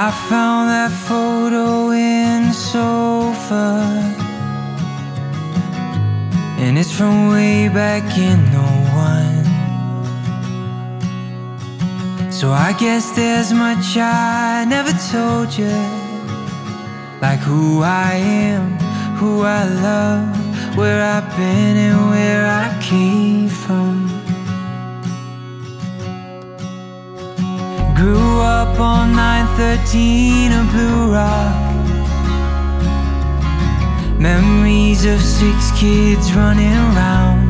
I found that photo in the sofa. And it's from way back in 01 So I guess there's much I never told you Like who I am, who I love Where I've been and where I came Grew up on 913 of Blue Rock. Memories of six kids running around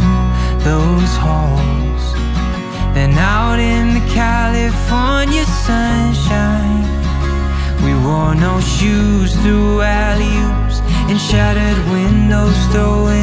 those halls. Then out in the California sunshine We wore no shoes through alley-oops And shattered windows throwing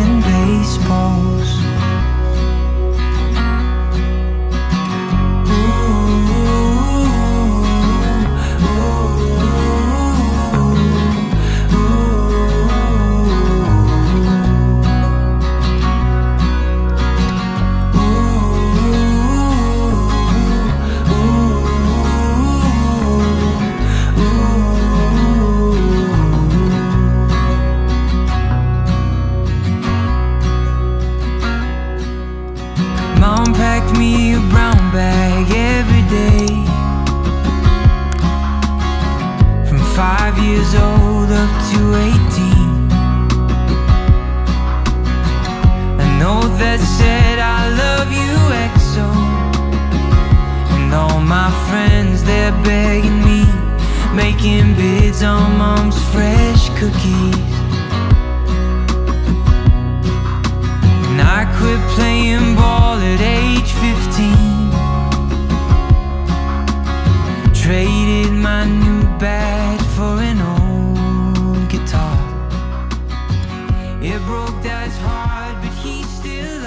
Packed me a brown bag every day. From five years old up to 18 A note that said I love you XO And all my friends, they're begging me Making bids on mom's fresh cookies bat for an old guitar. It broke dad's heart, but he still